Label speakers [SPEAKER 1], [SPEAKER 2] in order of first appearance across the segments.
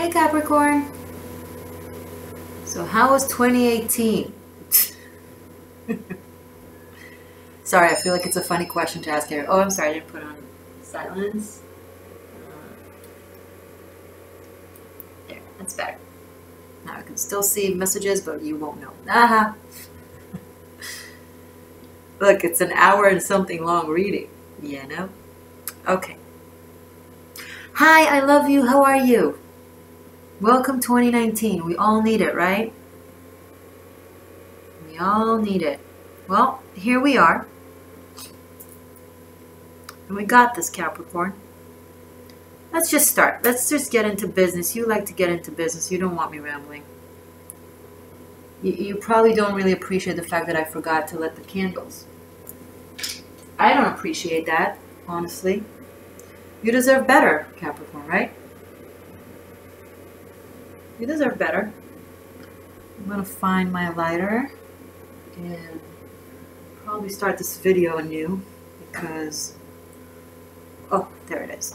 [SPEAKER 1] Hey Capricorn. So how was 2018? sorry, I feel like it's a funny question to ask here. Oh, I'm sorry, I didn't put on silence. Uh, there, that's better. Now I can still see messages, but you won't know. Aha! Look, it's an hour and something long reading. You know? Okay. Hi, I love you. How are you? Welcome 2019. We all need it, right? We all need it. Well, here we are. And we got this, Capricorn. Let's just start. Let's just get into business. You like to get into business. You don't want me rambling. You, you probably don't really appreciate the fact that I forgot to light the candles. I don't appreciate that, honestly. You deserve better, Capricorn, right? You deserve better. I'm gonna find my lighter and probably start this video anew because, oh, there it is.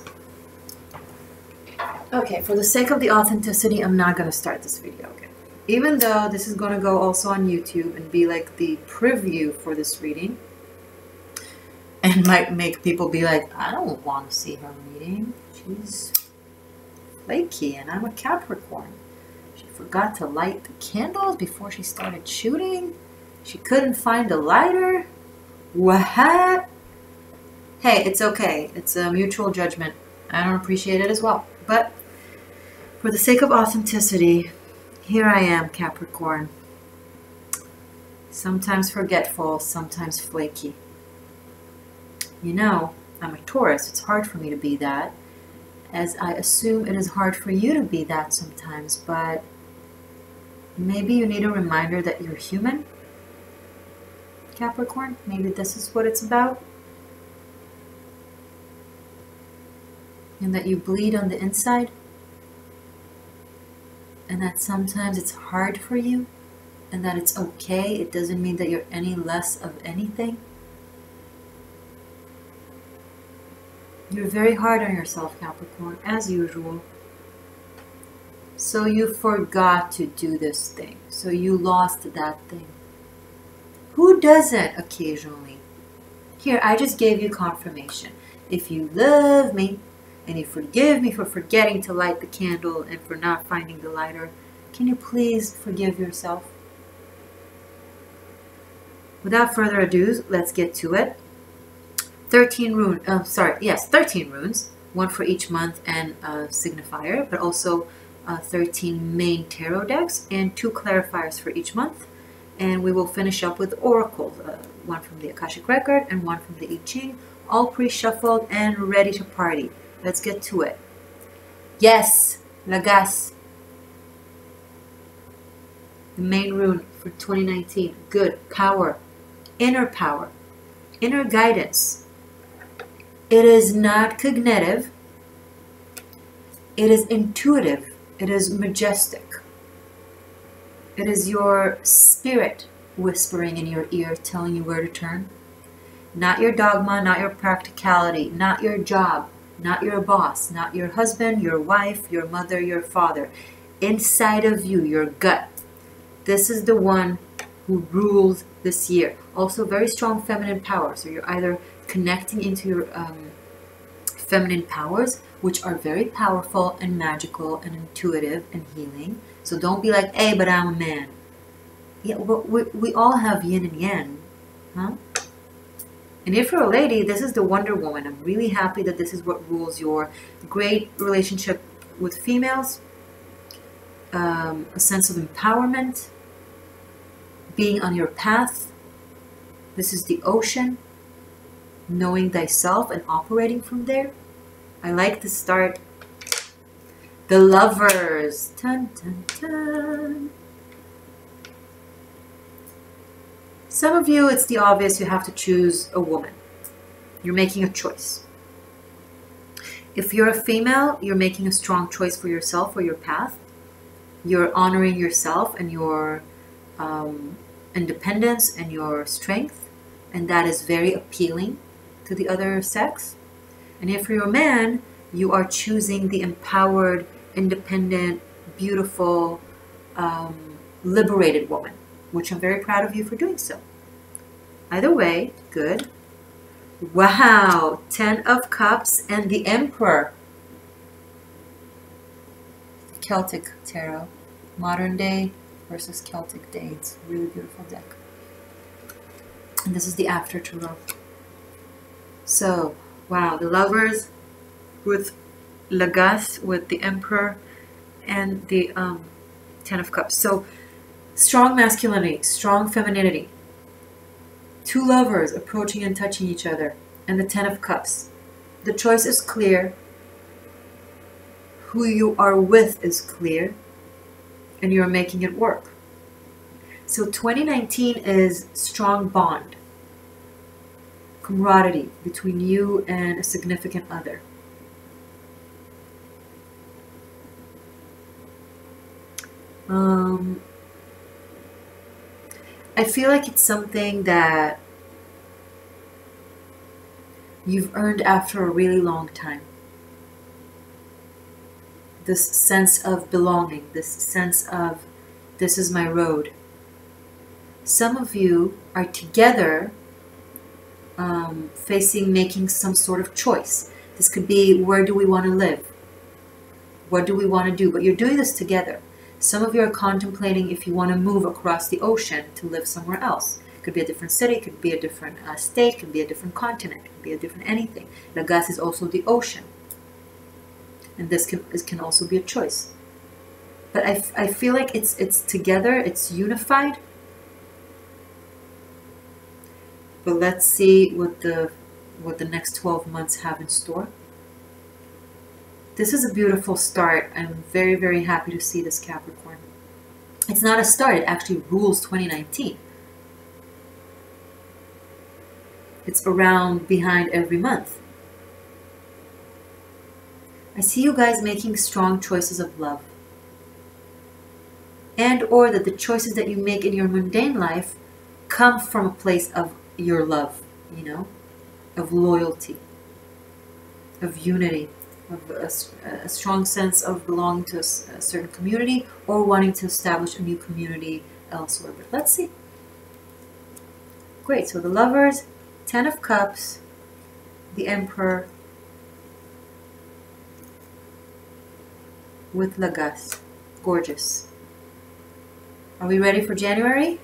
[SPEAKER 1] Okay, for the sake of the authenticity, I'm not gonna start this video again. Even though this is gonna go also on YouTube and be like the preview for this reading, and might make people be like, I don't want to see her reading. She's flaky and I'm a Capricorn. She forgot to light the candles before she started shooting. She couldn't find a lighter. What? Hey, it's okay. It's a mutual judgment. I don't appreciate it as well. But for the sake of authenticity, here I am, Capricorn. Sometimes forgetful, sometimes flaky you know, I'm a Taurus. It's hard for me to be that, as I assume it is hard for you to be that sometimes, but maybe you need a reminder that you're human, Capricorn. Maybe this is what it's about. And that you bleed on the inside. And that sometimes it's hard for you. And that it's okay. It doesn't mean that you're any less of anything. You're very hard on yourself, Capricorn, as usual. So you forgot to do this thing. So you lost that thing. Who doesn't occasionally? Here, I just gave you confirmation. If you love me and you forgive me for forgetting to light the candle and for not finding the lighter, can you please forgive yourself? Without further ado, let's get to it. 13 rune, uh, sorry, yes, 13 runes, one for each month and a signifier, but also uh, 13 main tarot decks and two clarifiers for each month. And we will finish up with oracles, uh, one from the Akashic Record and one from the I Ching, all pre-shuffled and ready to party. Let's get to it. Yes, Laguz. The main rune for 2019. Good. Power. Inner power. Inner guidance it is not cognitive. It is intuitive. It is majestic. It is your spirit whispering in your ear, telling you where to turn. Not your dogma, not your practicality, not your job, not your boss, not your husband, your wife, your mother, your father. Inside of you, your gut. This is the one who rules this year. Also, very strong feminine power. So you're either connecting into your um, feminine powers, which are very powerful and magical and intuitive and healing. So don't be like, hey, but I'm a man. Yeah, but we, we all have yin and yang, huh? And if you're a lady, this is the Wonder Woman. I'm really happy that this is what rules your great relationship with females, um, a sense of empowerment, being on your path. This is the ocean knowing thyself and operating from there. I like to start the lovers. Dun, dun, dun. Some of you, it's the obvious, you have to choose a woman. You're making a choice. If you're a female, you're making a strong choice for yourself or your path. You're honoring yourself and your um, independence and your strength, and that is very appealing to the other sex. And if you're a man, you are choosing the empowered independent, beautiful, um, liberated woman, which I'm very proud of you for doing so. Either way, good. Wow, Ten of Cups and the Emperor. Celtic Tarot. Modern day versus Celtic day. It's a really beautiful deck. And this is the After Tarot. So, wow, the Lovers with Laguz, with the Emperor, and the um, Ten of Cups. So, strong masculinity, strong femininity. Two lovers approaching and touching each other, and the Ten of Cups. The choice is clear. Who you are with is clear, and you're making it work. So 2019 is strong bond, camaraderie between you and a significant other. Um, I feel like it's something that you've earned after a really long time. This sense of belonging, this sense of this is my road. Some of you are together um, facing making some sort of choice. This could be where do we want to live? What do we want to do? But you're doing this together. Some of you are contemplating if you want to move across the ocean to live somewhere else. It could be a different city, it could be a different uh, state, could be a different continent, it could be a different anything. Laguz is also the ocean. And this can, this can also be a choice. But I, I feel like it's, it's together, it's unified. But let's see what the, what the next 12 months have in store. This is a beautiful start. I'm very, very happy to see this Capricorn. It's not a start, it actually rules 2019. It's around behind every month. I see you guys making strong choices of love. And or that the choices that you make in your mundane life come from a place of your love, you know, of loyalty, of unity of a, a, strong sense of belonging to a, a, certain community or wanting to establish a new community elsewhere. But let's see. Great, so the lovers, Ten of Cups, the Emperor, with Laguz. Gorgeous. Are we ready for January?